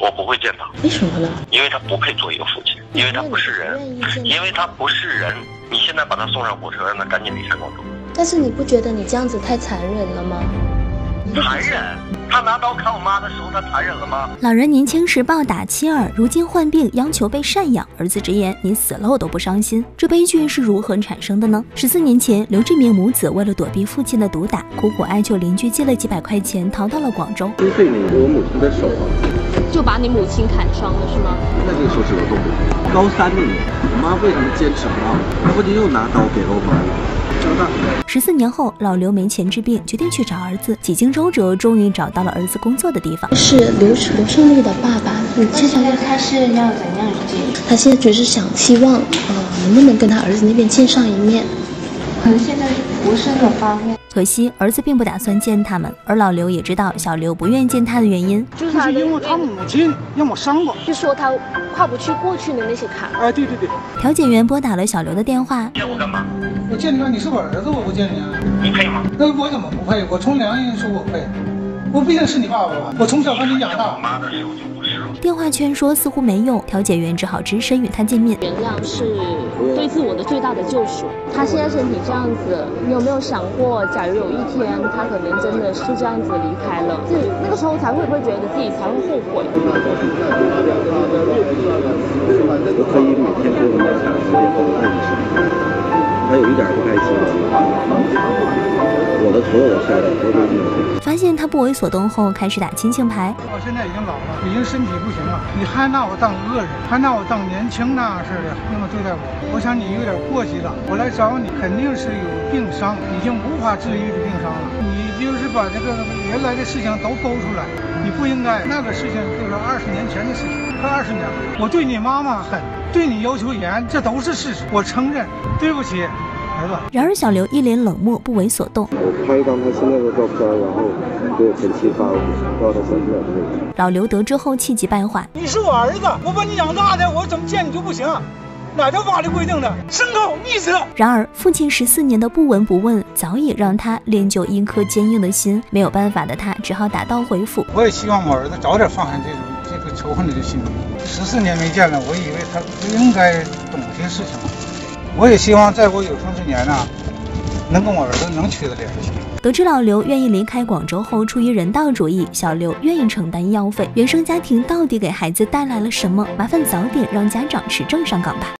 我不会见他，为什么呢？因为他不配做一个父亲，因为他不是人，因为他不是人。你现在把他送上火车，让他赶紧离开广州。但是你不觉得你这样子太残忍了吗？残忍？他拿刀砍我妈的时候，他残忍了吗？老人年轻时暴打妻儿，如今患病央求被赡养，儿子直言：“你死了我都不伤心。”这悲剧是如何产生的呢？十四年前，刘志明母子为了躲避父亲的毒打，苦苦哀求邻居借了几百块钱，逃到了广州。心碎你我母亲的手啊，就把你母亲砍伤了是吗？那这个手指头动不了。高三那年，我妈为什么坚持不让？她父亲又拿刀给了我妈。十四年后，老刘没钱治病，决定去找儿子。几经周折，终于找到了儿子工作的地方。是刘刘胜利的爸爸。你接下来他是要怎样接？他现在只是想希望，呃，能不能跟他儿子那边见上一面？可能现在不是很方便。可惜儿子并不打算见他们，而老刘也知道小刘不愿意见他的原因，就是因为他母亲让我伤过，就说他跨不去过去的那些坎。哎，对对对。调解员拨打了小刘的电话。见我干嘛？我见你，你是我儿子，我不见你啊。你配吗？那我怎么不配？我从良心说，我配。我毕竟是你爸爸吧？我从小把你养大。电话劝说似乎没用，调解员只好只身与他见面。原谅是对自我的最大的救赎。他现在身体这样子，你有没有想过，假如有一天他可能真的是这样子离开了，自己那个时候才会不会觉得自己才会后悔？我可以每天跟我妈讲时间和我看你视频，他有一点不开心。所有的事都对你发现他不为所动后，开始打亲情牌。我现在已经老了，已经身体不行了，你还拿我当恶人，还拿我当年轻那样似的那么对待我？我想你有点过激了。我来找你，肯定是有病伤，已经无法治愈的病伤了。你就是把这个原来的事情都勾出来，你不应该。那个事情就是二十年前的事情，快二十年了。我对你妈妈狠，对你要求严，这都是事实，我承认。对不起。然而小刘一脸冷漠，不为所动。我拍一张他现在的照片，然后给我前妻发过去，到他手机上位老刘得知后气急败坏：“你是我儿子，我把你养大的，我怎么见你就不行？哪条法律规定的？牲口逆子！”然而父亲十四年的不闻不问，早已让他练就一颗坚硬的心。没有办法的他，只好打道回府。我也希望我儿子早点放下这种这个仇恨的心。十四年没见了，我以为他应该懂些事情。我也希望在我有生之年呢，能跟我儿子能取得联系。得知老刘愿意离开广州后，出于人道主义，小刘愿意承担医药费。原生家庭到底给孩子带来了什么？麻烦早点让家长持证上岗吧。